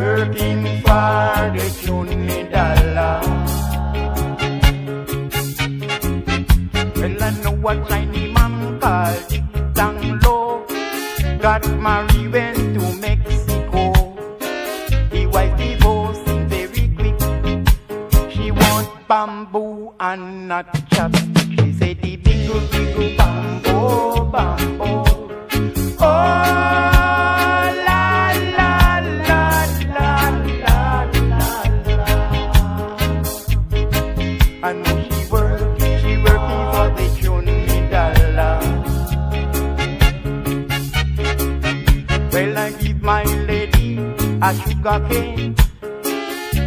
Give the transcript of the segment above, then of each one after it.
working for the twenty dollar. Well, I know a Chinese man called Dick Tang Lo got married went to Mexico. The wife divorcing very quick. She want bamboo and not chopstick. A sugar cane.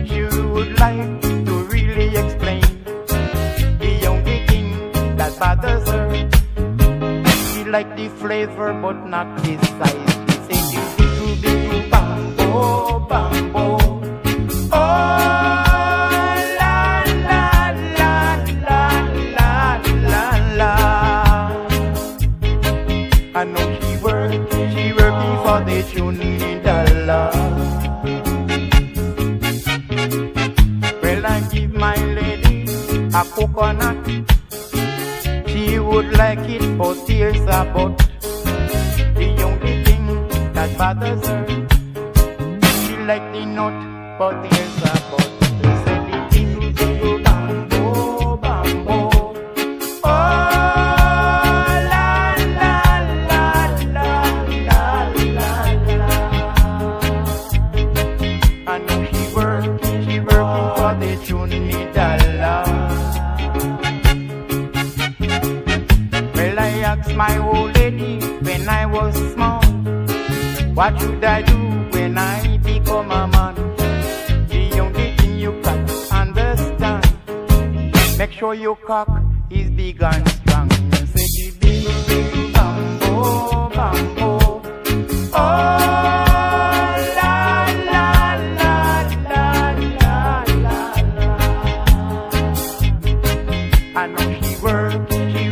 She would like to really explain the only thing that bothers her. She like the flavor, but not the size. Coconut. She would like it for tears about the only thing that bothers her. She like the nut for tears about. my old lady when I was small, What should I do when I become a man? The only thing you can understand, make sure your cock is big and strong. The big. Oh. I know she works.